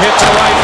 hit a right